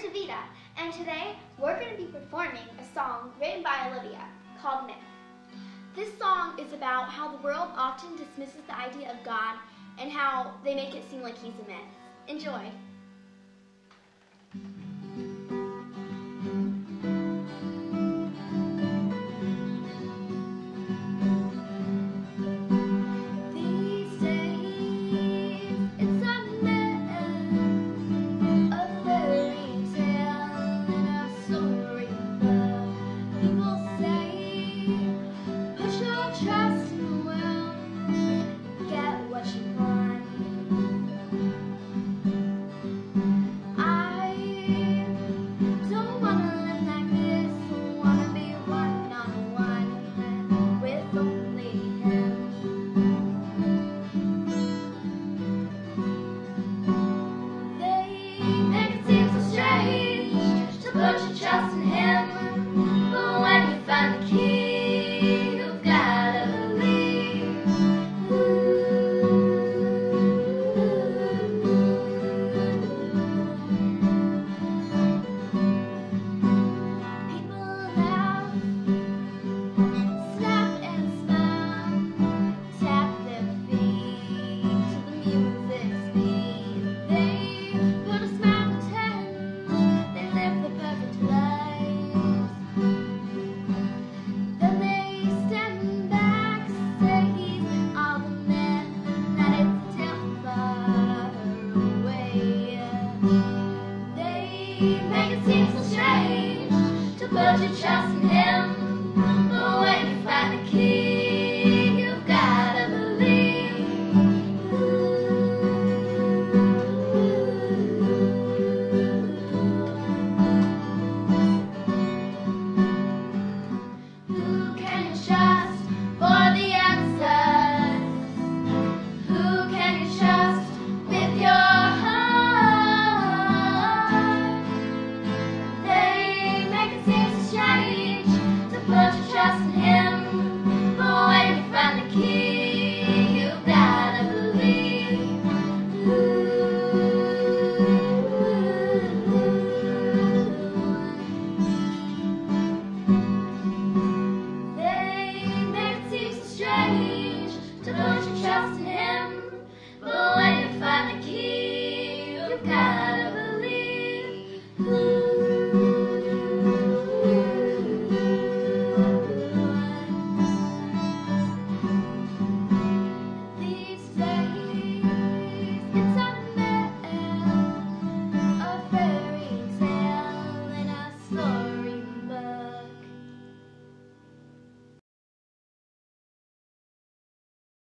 Davida, and today we're going to be performing a song written by Olivia called Myth. This song is about how the world often dismisses the idea of God and how they make it seem like he's a myth. Enjoy! trust in Him. Make it things so change to put your trust in Him. Mm-hmm.